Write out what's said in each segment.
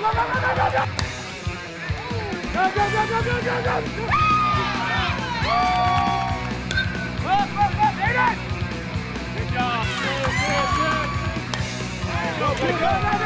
go, go, go, go, go! Go, go, go, go, go, go, go! Up, up, up, Aiden! Good job. Good, good, good. Go, go, go!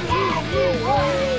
一一二一